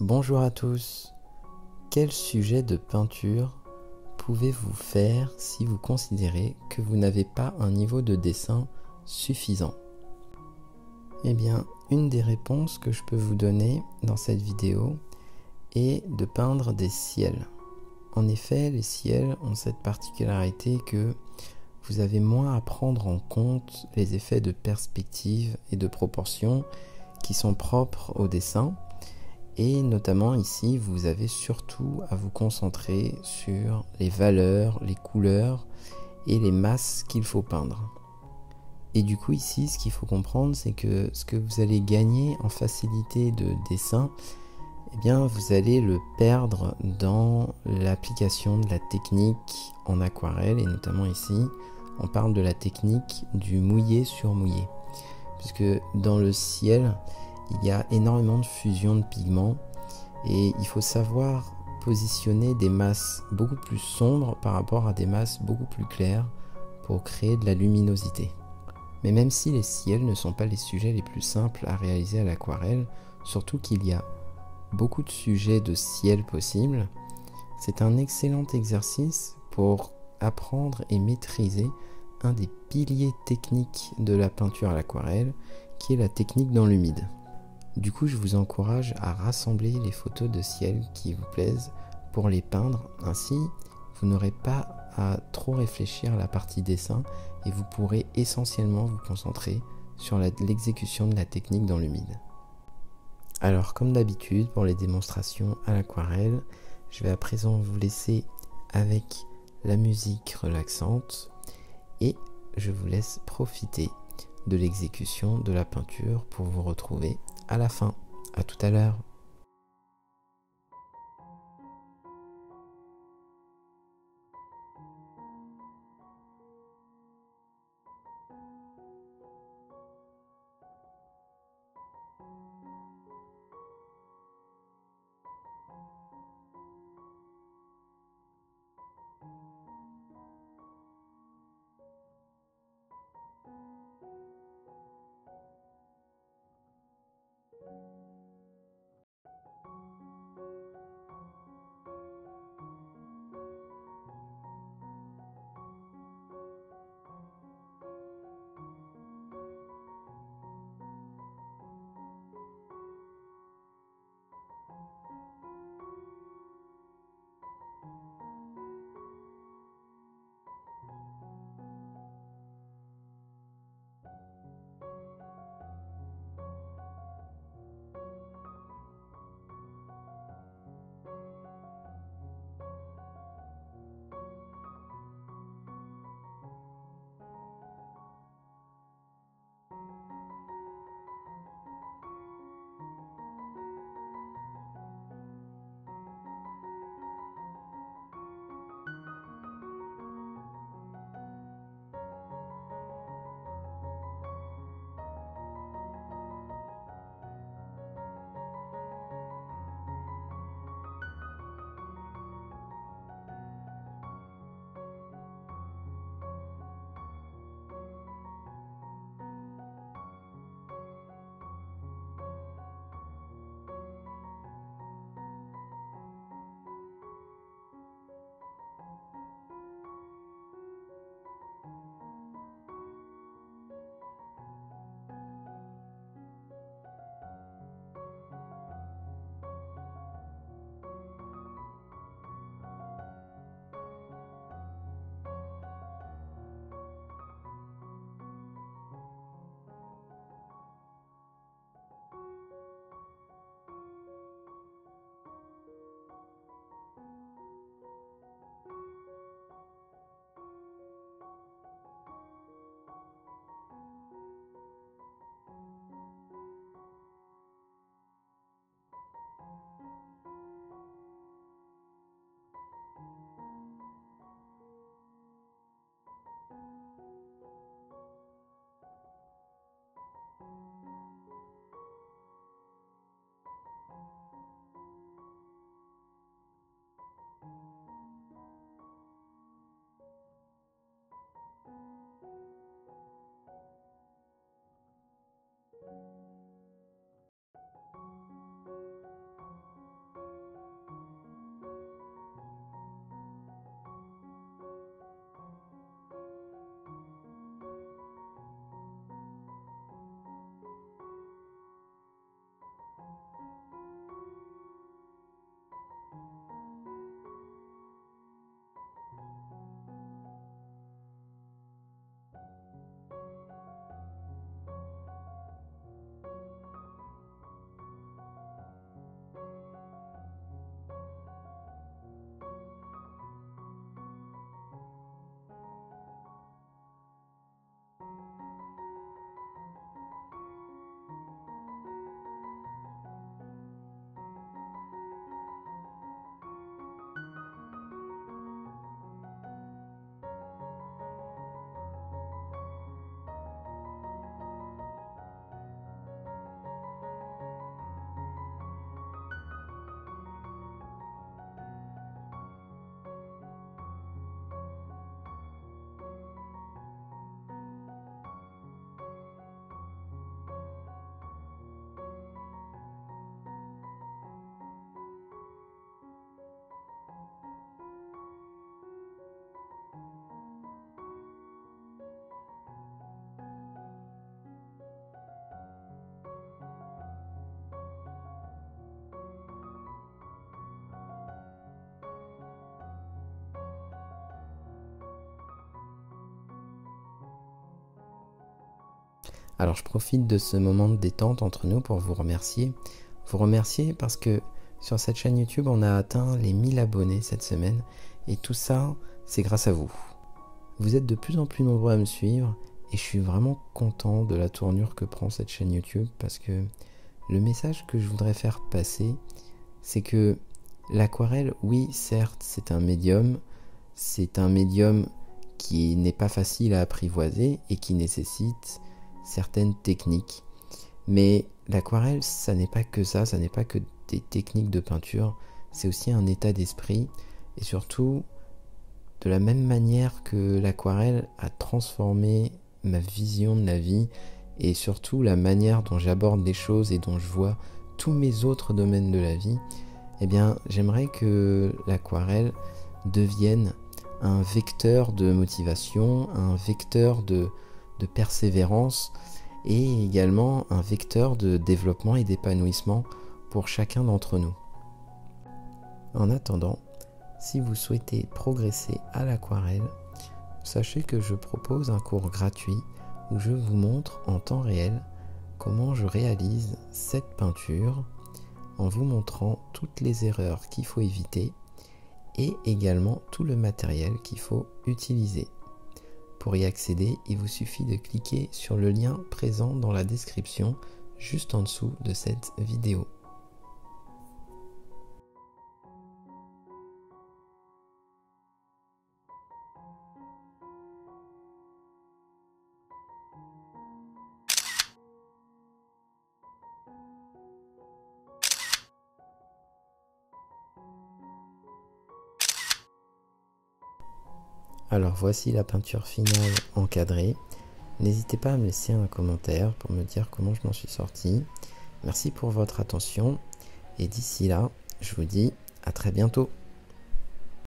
Bonjour à tous. Quel sujet de peinture pouvez-vous faire si vous considérez que vous n'avez pas un niveau de dessin suffisant? Eh bien, une des réponses que je peux vous donner dans cette vidéo est de peindre des ciels. En effet, les ciels ont cette particularité que vous avez moins à prendre en compte les effets de perspective et de proportion qui sont propres au dessin. Et notamment ici, vous avez surtout à vous concentrer sur les valeurs, les couleurs et les masses qu'il faut peindre. Et du coup ici, ce qu'il faut comprendre, c'est que ce que vous allez gagner en facilité de dessin, eh bien, vous allez le perdre dans l'application de la technique en aquarelle et notamment ici, on parle de la technique du mouillé sur mouillé. Puisque dans le ciel, il y a énormément de fusion de pigments et il faut savoir positionner des masses beaucoup plus sombres par rapport à des masses beaucoup plus claires pour créer de la luminosité. Mais même si les ciels ne sont pas les sujets les plus simples à réaliser à l'aquarelle, surtout qu'il y a beaucoup de sujets de ciel possibles, c'est un excellent exercice pour apprendre et maîtriser un des piliers techniques de la peinture à l'aquarelle, qui est la technique dans l'humide. Du coup, je vous encourage à rassembler les photos de ciel qui vous plaisent pour les peindre. Ainsi, vous n'aurez pas à trop réfléchir à la partie dessin et vous pourrez essentiellement vous concentrer sur l'exécution de la technique dans l'humide. Alors, comme d'habitude, pour les démonstrations à l'aquarelle, je vais à présent vous laisser avec la musique relaxante et je vous laisse profiter de l'exécution de la peinture pour vous retrouver à la fin. À tout à l'heure. Alors je profite de ce moment de détente entre nous pour vous remercier. Vous remercier parce que sur cette chaîne YouTube, on a atteint les 1000 abonnés cette semaine. Et tout ça, c'est grâce à vous. Vous êtes de plus en plus nombreux à me suivre et je suis vraiment content de la tournure que prend cette chaîne YouTube parce que le message que je voudrais faire passer, c'est que l'aquarelle, oui, certes, c'est un médium, c'est un médium qui n'est pas facile à apprivoiser et qui nécessite certaines techniques. Mais l'aquarelle, ça n'est pas que ça, ça n'est pas que des techniques de peinture, c'est aussi un état d'esprit et surtout de la même manière que l'aquarelle a transformé ma vision de la vie et surtout la manière dont j'aborde les choses et dont je vois tous mes autres domaines de la vie, eh bien j'aimerais que l'aquarelle devienne un vecteur de motivation, un vecteur de, de persévérance et également un vecteur de développement et d'épanouissement pour chacun d'entre nous. En attendant, si vous souhaitez progresser à l'aquarelle, sachez que je propose un cours gratuit où je vous montre en temps réel comment je réalise cette peinture en vous montrant toutes les erreurs qu'il faut éviter et également tout le matériel qu'il faut utiliser. Pour y accéder, il vous suffit de cliquer sur le lien présent dans la description juste en dessous de cette vidéo. Alors voici la peinture finale encadrée. N'hésitez pas à me laisser un commentaire pour me dire comment je m'en suis sorti. Merci pour votre attention et d'ici là, je vous dis à très bientôt.